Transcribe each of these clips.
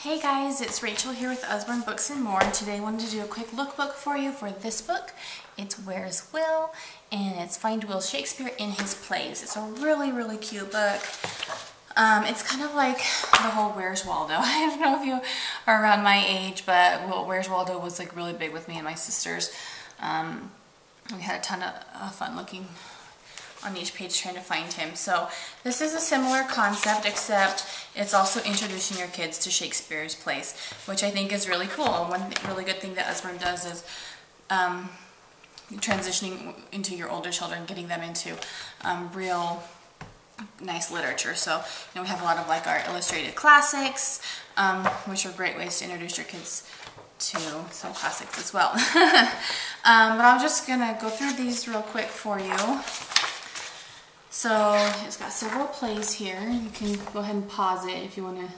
Hey guys, it's Rachel here with Usborne Books and More and today I wanted to do a quick lookbook for you for this book. It's Where's Will and it's Find Will Shakespeare in His Plays. It's a really, really cute book. Um, it's kind of like the whole Where's Waldo. I don't know if you are around my age, but Where's Waldo was like really big with me and my sisters. Um, we had a ton of uh, fun looking on each page trying to find him. So this is a similar concept except it's also introducing your kids to Shakespeare's plays, which I think is really cool. One really good thing that Usborne does is um, transitioning into your older children, getting them into um, real nice literature. So, you know, we have a lot of like our illustrated classics, um, which are great ways to introduce your kids to some classics as well. um, but I'm just gonna go through these real quick for you. So it's got several plays here. You can go ahead and pause it if you want to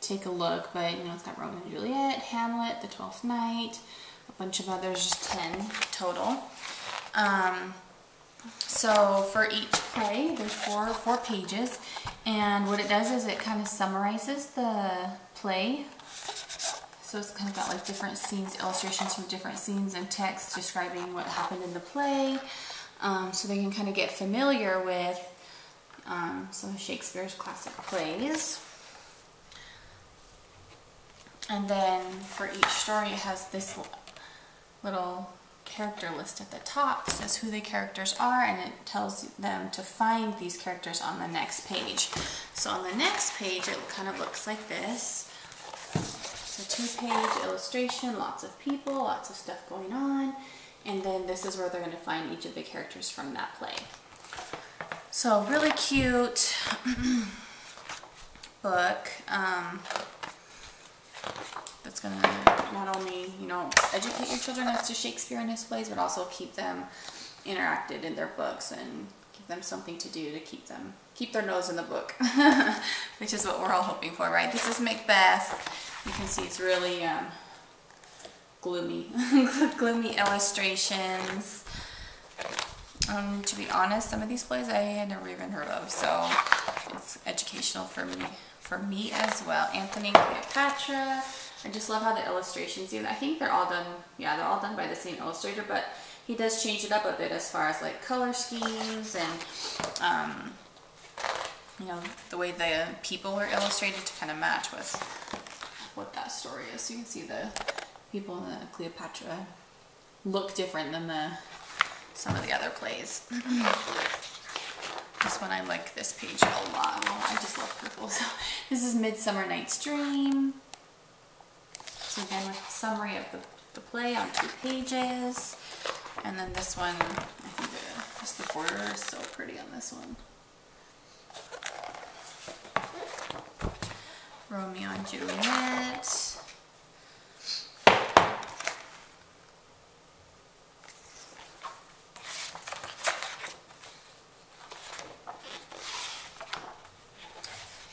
take a look. But, you know, it's got Romeo and Juliet, Hamlet, The Twelfth Night, a bunch of others, just 10 total. Um, so for each play, there's four, four pages. And what it does is it kind of summarizes the play. So it's kind of got like different scenes, illustrations from different scenes and text describing what happened in the play um, so they can kind of get familiar with um, some of Shakespeare's classic plays. And then for each story it has this little character list at the top it says who the characters are and it tells them to find these characters on the next page. So on the next page it kind of looks like this. It's a two-page illustration, lots of people, lots of stuff going on. And then this is where they're going to find each of the characters from that play. So really cute book. Um, that's going to not only, you know, educate your children as to Shakespeare and his plays, but also keep them interacted in their books and give them something to do to keep them, keep their nose in the book, which is what we're all hoping for, right? This is Macbeth. You can see it's really um, gloomy, gloomy illustrations. Um, to be honest, some of these plays I had never even heard of, so it's educational for me, for me as well. Antony Cleopatra. I just love how the illustrations, do. I think they're all done, yeah, they're all done by the same illustrator, but he does change it up a bit as far as like color schemes and, um, you know, the way the people were illustrated to kind of match with what that story is. So you can see the people in the Cleopatra look different than the some of the other plays. this one I like this page a lot. I just love purple. So this is Midsummer Night's Dream. So again with summary of the, the play on two pages. And then this one, I think the, just the border is so pretty on this one. Romeo and Juliet.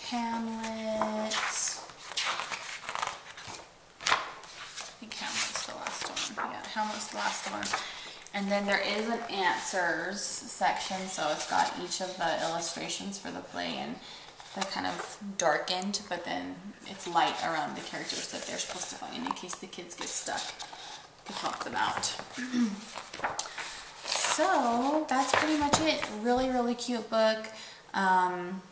Hamlet. I think Hamlet's the last one. Yeah, Hamlet's the last one. And then there is an answers section, so it's got each of the illustrations for the play and they're kind of darkened, but then it's light around the characters that they're supposed to find in case the kids get stuck. Can help them out. so that's pretty much it. Really, really cute book. Um,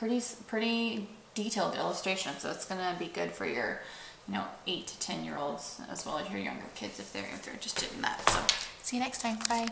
pretty pretty detailed illustration so it's going to be good for your you know 8 to 10 year olds as well as your younger kids if they're if they're interested in that. So see you next time. Bye